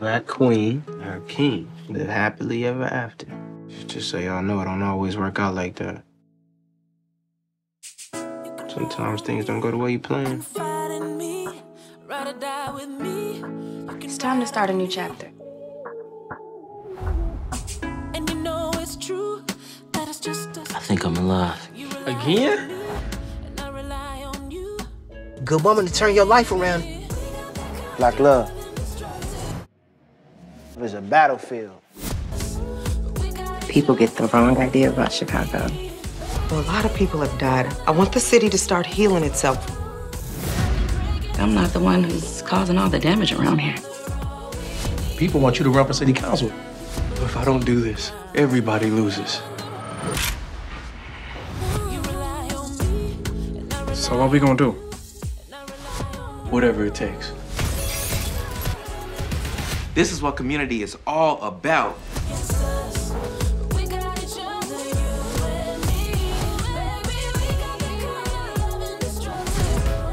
That queen, her king, live happily ever after. Just so y'all know, it don't always work out like that. Sometimes things don't go the way you plan. It's time to start a new chapter. I think I'm alive. Again? Good woman to turn your life around. Like love. It's a battlefield. People get the wrong idea about Chicago. Well, a lot of people have died. I want the city to start healing itself. I'm not the one who's causing all the damage around here. People want you to run for city council. If I don't do this, everybody loses. So what are we gonna do? Whatever it takes. This is what community is all about.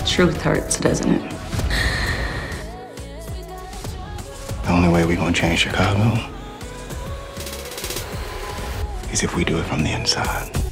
Truth hurts, doesn't it? The only way we're gonna change Chicago is if we do it from the inside.